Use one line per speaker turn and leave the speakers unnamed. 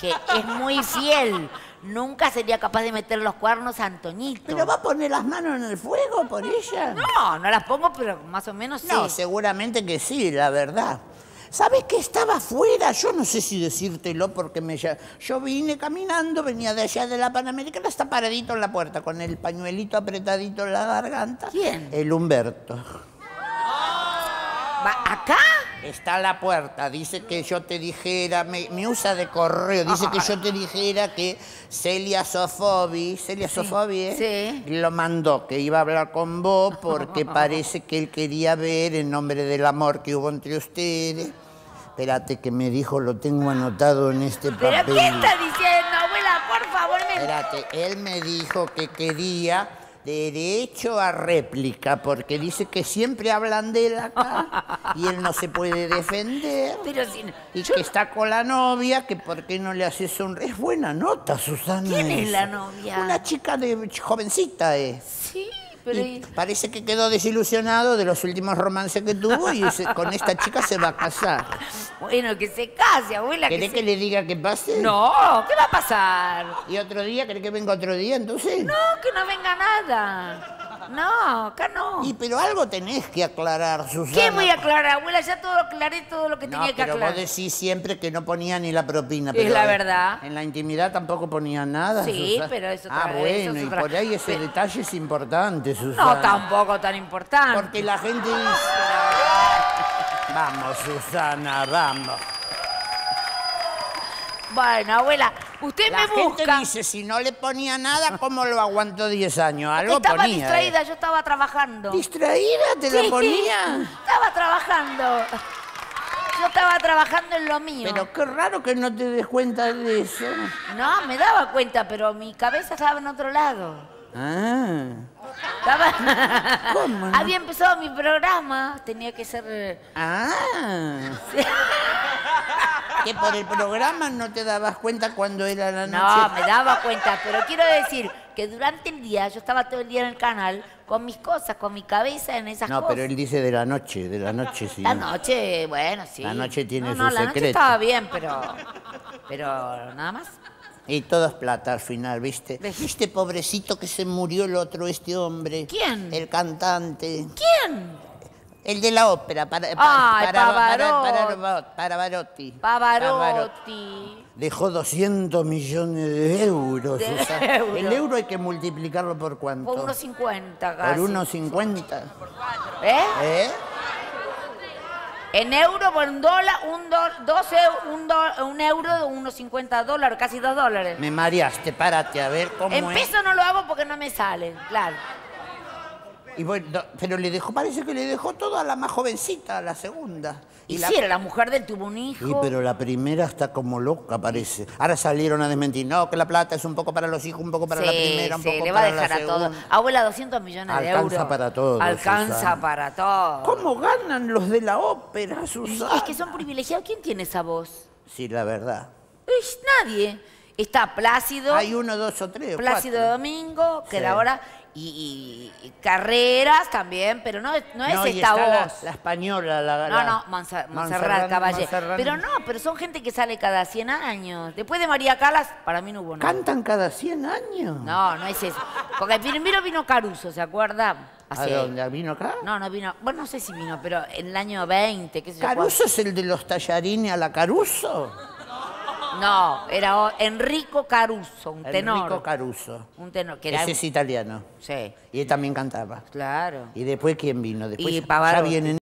que es muy fiel. Nunca sería capaz de meter los cuernos a Antoñito.
¿Pero va a poner las manos en el fuego por ella?
No, no las pongo, pero más o menos sí.
No, seguramente que sí, la verdad. ¿Sabes que estaba afuera? Yo no sé si decírtelo porque me yo vine caminando, venía de allá de la Panamericana, está paradito en la puerta con el pañuelito apretadito en la garganta.
¿Quién?
El Humberto.
¿Va acá?
Está a la puerta, dice que yo te dijera, me, me usa de correo, dice que yo te dijera que Celia Sofobi, Celia Sofobi, ¿eh?
sí.
lo mandó, que iba a hablar con vos porque parece que él quería ver en nombre del amor que hubo entre ustedes. Espérate que me dijo, lo tengo anotado en este
¿Pero
papel.
qué está diciendo, abuela? Por favor, me...
Espérate, él me dijo que quería derecho a réplica, porque dice que siempre hablan de él acá y él no se puede defender.
Pero si...
Y que está con la novia, que por qué no le hace sonreír. Es buena nota, Susana.
¿Quién es la novia?
Una chica de jovencita es.
Sí, pero...
Y parece que quedó desilusionado de los últimos romances que tuvo y se- con esta chica se va a casar.
Bueno, que se case, abuela. Que
¿Querés
se-
que le diga que pase?
No, ¿qué va a pasar?
¿Y otro día? ¿Querés que venga otro día entonces?
No, que no venga nada. No, acá no.
Y pero algo tenés que aclarar, Susana.
¿Qué voy a aclarar, abuela? Ya todo aclaré todo lo que
No,
tenía que
pero
aclarar.
vos decís siempre que no ponía ni la propina.
Es
pero
la verdad.
En la intimidad tampoco ponía nada.
Sí,
Susana.
pero es
Ah,
otra-
bueno,
eso es
y por ahí ese
Pe-
detalle es importante, Susana.
No, tampoco tan importante.
Porque la gente dice... Vamos, Susana, vamos.
Bueno, abuela, usted
La
me
gente
busca.
dice, si no le ponía nada, ¿cómo lo aguantó 10 años? Algo
estaba
ponía. ¿eh?
distraída, yo estaba trabajando.
¿Distraída te la
Sí,
ponía?
Estaba trabajando. Yo estaba trabajando en lo mío.
Pero qué raro que no te des cuenta de eso.
No, me daba cuenta, pero mi cabeza estaba en otro lado.
Ah.
Estaba...
¿Cómo?
Había empezado mi programa, tenía que ser... eh,
Ah. Que por el programa no te dabas cuenta cuando era la
No,
noche.
me daba cuenta, pero quiero decir que durante el día yo estaba todo el día en el canal con mis cosas, con mi cabeza en esas
No,
cosas.
pero él dice de la noche, de la noche sí.
La noche, bueno, sí.
La noche tiene
no,
su
no, la noche
secreto.
estaba bien, pero... Pero nada más.
Y todo es plata al final, ¿viste? ¿Viste, pobrecito, que se murió el otro, este hombre?
¿Quién?
El cantante.
¿Quién?
El de la ópera. Para,
Ay,
para, para,
Pavarotti.
para, Pavarotti.
Pavarotti.
Dejó 200 millones de euros.
De
Susana.
euros.
El euro hay que multiplicarlo por cuánto.
Por unos 50
Por
casi.
unos 50.
¿Eh?
¿Eh?
En euro, por un dólar, un, do, 12, un, do- un euro, unos 50 dólares, casi 2 dólares.
Me mareaste, párate a ver cómo
En
es.
peso no lo hago porque no me sale, claro.
Y bueno, no, pero le dejó, parece que le dejó todo a la más jovencita, a la segunda.
Y,
la-
si era la mujer de él, tuvo un hijo.
Sí, pero la primera está como loca, parece. Ahora salieron a desmentir. No, que la plata es un poco para los hijos, un poco para la
Sí,
primera, un
sí,
poco
le va a
la
dejar a todo.
segunda.
Abuela, 200 millones de euros.
Alcanza para todo,
Alcanza
Susana.
para todo.
¿Cómo ganan los de la ópera,
Y
Susana?
Es que son privilegiados. ¿Quién tiene esa voz?
Sí, la verdad.
Uy, nadie. Está Plácido,
Hay uno, dos o tres.
Plácido
cuatro.
Domingo, que
Sí.
era ahora, y, y- y Carreras también, pero no, es- no es
No,
esta
la-
voz.
La, española, la,
No,
la-
no, Monsa- Montserrat Caballé. Pero no, pero son gente que sale cada 100 años. Después de María Calas, para mí no hubo nada.
¿Cantan cada 100 años?
No, no es eso. Porque primero vino Caruso, ¿se acuerda?
¿A dónde? ¿Vino acá?
No, no vino. Bueno, no sé si vino, pero en el año 20, qué sé yo.
¿Caruso es el de los tallarines a la Caruso?
No, era o- Enrico Caruso, un tenor.
Enrico Caruso.
Un tenor, que era.
Ese es italiano.
Sí,
Y él también cantaba.
claro.
¿Y después quién vino? Después
Y
ya
Pavarotti.
vienen